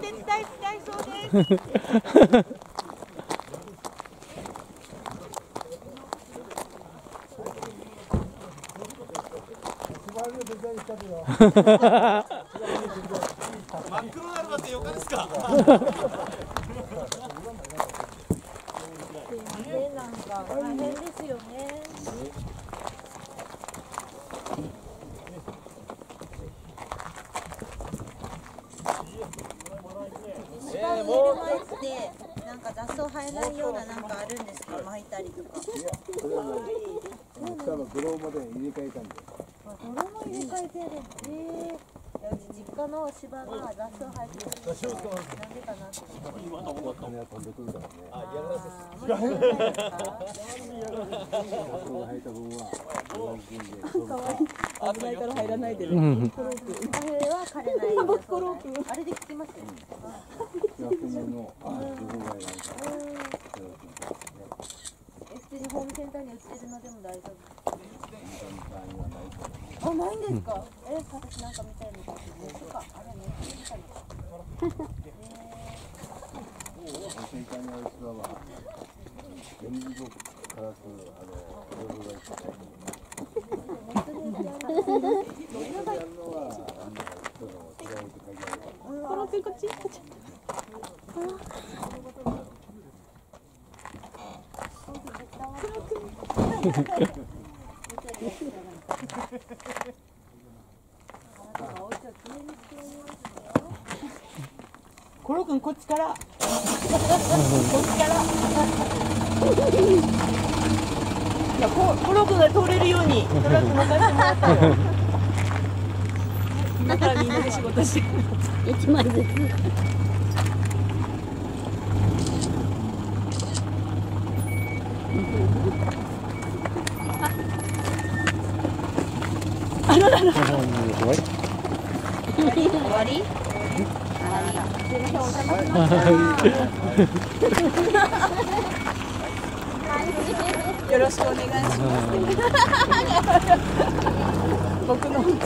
手伝いしたいそうです。真っ黒なるまでよかですか。ね、なんか大変ですよね。なんか雑草生えないようななんかあるんですか？巻いたりとか。いや、それはない。ドローまで入れ替えたんで。あ、ドローも入れ替えてる。へえ。うち実家の芝が雑草生えてるん。ですよ。なん。でかなって。今の思った。金は飛ん。でくるからね。あ、嫌がらせですか。嫌がらせです。雑草が生えた分は。かわい。危ないから入らないでね。コローク。あれは枯れない。コローク。あれで聞きますよ。役目の情報外なん。か。普通にホームセンターに売ってるのでも大丈夫。あ、ないんですか？え、私なんか見たいのか。ネットか。あれネット見たのか。正解のあいっぱい。ネットでやるのはあのロ君こっちこっち。コロ君こっちから。こっちから。いやココロ君が通れるようにトラック任せてもらったよ今からみんなで仕事して一枚ずつあららら終わり？よろしくお願いします。僕のうち。